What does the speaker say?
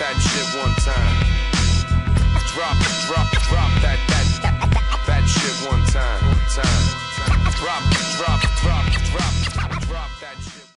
that shit one time. Drop, drop, drop that that that, shit one time, one time. Drop.